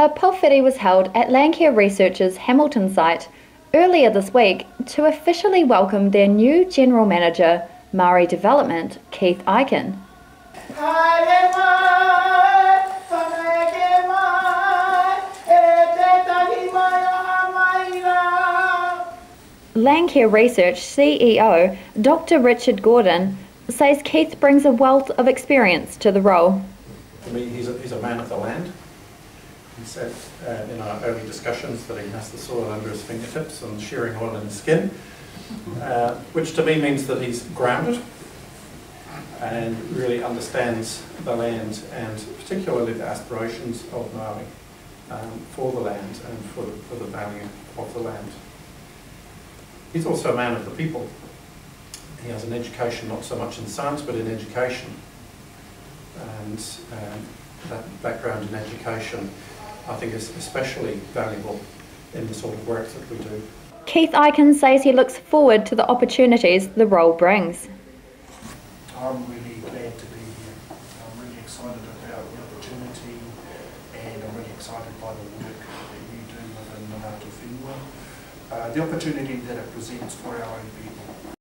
A powhiri was held at Landcare Research's Hamilton site earlier this week to officially welcome their new General Manager, Maori Development, Keith Ikin. Landcare Research CEO Dr. Richard Gordon says Keith brings a wealth of experience to the role. For me, he's a, he's a man of the land. He said uh, in our early discussions that he has the soil under his fingertips and shearing oil in his skin, uh, which to me means that he's grounded and really understands the land and particularly the aspirations of Maori um, for the land and for the, for the value of the land. He's also a man of the people. He has an education not so much in science but in education. And um, that background in education I think is especially valuable in the sort of work that we do. Keith Ikin says he looks forward to the opportunities the role brings. I'm really glad to be here. I'm really excited about the opportunity and I'm really excited by the work that you do within Manaaki Whenua. Uh, the opportunity that it presents for our own people.